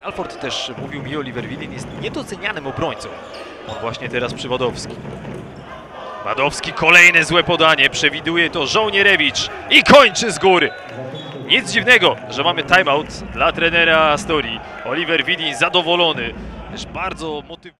Alford też mówił mi, Oliver Widin jest niedocenianym obrońcą. On właśnie teraz przy Wadowski. Wadowski kolejne złe podanie, przewiduje to Żołnierewicz i kończy z góry. Nic dziwnego, że mamy timeout dla trenera Astorii. Oliver Widin zadowolony, też bardzo motywowany.